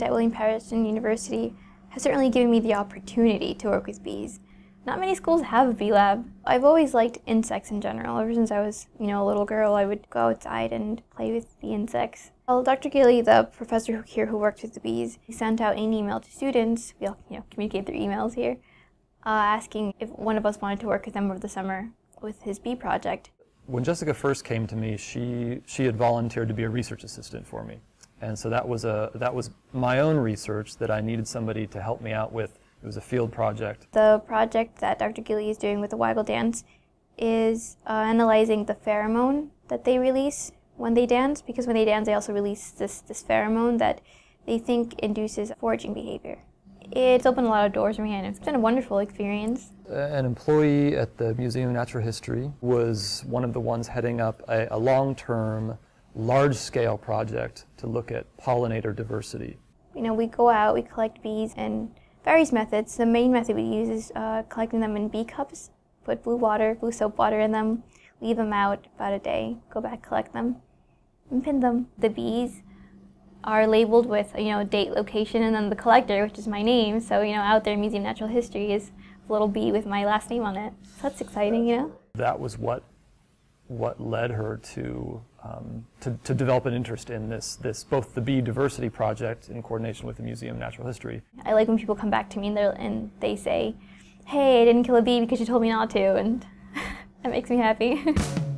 William Paterson University has certainly given me the opportunity to work with bees. Not many schools have a bee lab. I've always liked insects in general. Ever since I was, you know, a little girl, I would go outside and play with the insects. Well, Dr. Gilley, the professor here who works with the bees, he sent out an email to students. We all, you know, communicate through emails here, uh, asking if one of us wanted to work with them over the summer with his bee project. When Jessika first came to me, she she had volunteered to be a research assistant for me, and so that was a that was my own research that I needed somebody to help me out with it was a field project. The project that Dr. Gilley is doing with the waggle dance is uh, analyzing the pheromone that they release when they dance, because when they dance, they also release this, this pheromone that they think induces foraging behavior. It's opened a lot of doors for me, and it's been a wonderful experience. An employee at the Museum of Natural History was one of the ones heading up a, a long-term, large-scale project to look at pollinator diversity. You know, we go out, we collect bees, and various methods. The main method we use is uh, collecting them in bee cups. Put blue water, blue soap water in them, leave them out about a day, go back, collect them, and pin them. The bees are labeled with, you know, date, location, and then the collector, which is my name. So, you know, out there, in Museum of Natural History is a little bee with my last name on it. So that's exciting, you know? That was what what led her to, um, to, to, develop an interest in this, this, both the bee diversity project in coordination with the Museum of Natural History. I like when people come back to me and, and they say, hey, I didn't kill a bee because you told me not to, and that makes me happy.